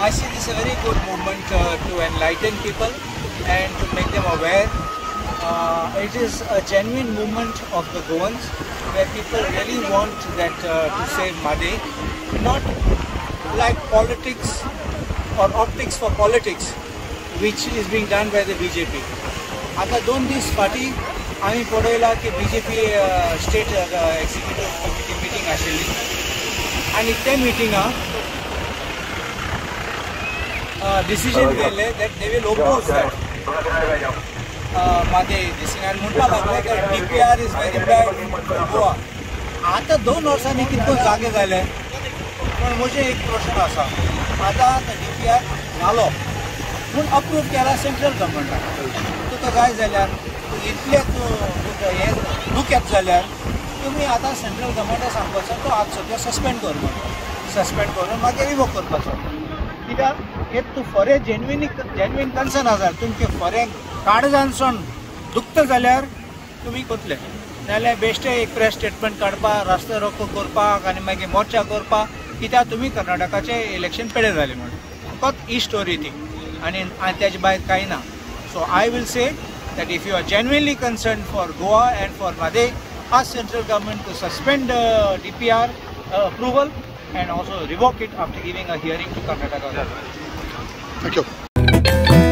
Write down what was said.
I see this a very good movement uh, to enlighten people and to make them aware. Uh, it is a genuine movement of the Goans where people really want that uh, to save Made, not like politics or optics for politics, which is being done by the BJP. आता दोन दीस फाटी आम्ही पळयला की B J P state executive committee meeting आशिल्ली आनी ते decision केल्ले that they will oppose that माझे दिसिंग आनी म्हणपा लागले की D P R is very bad Goa आतां दोन वर्सांनी कितको जागे जाले पण म्हजे एक प्रश्न आसा आतां डी पी आर नालो पूण अप्रूव केला? सेंट्रल गव्हर्मेंटान तुका जाय जाल्यार इतले हे येत जाल्यार तुमी आतां सेंट्रल गव्हर्मेंटाक सांगपाचो तो आज सद्या सस्पेंड कर सस्पेंड करून मागीर रिवोक करपाचो कित्याक हे तूं फरे जेन्युन जेन्युइन कन्सर्न आसा तुमचे काड काळजानसून दुखता जाल्यार तुमी करतले नाजाल्यार बेश्टे एक प्रेस स्टेटमेंट काडपाक रस्तो रोको करपाक आनी मागीर मोर्चा करपाक कित्याक तुमी कर्नाटकाचे इलेक्शन पेडे जाले म्हणून. फकत ही स्टोरी ती. आनी तेजे भायर कांय ना. So I will say that if you are genuinely concern for Goa and for Mhadei ask central government to suspend D P R Uh, approval and also revoke it after giving a hearing to Karnataka. Thank you.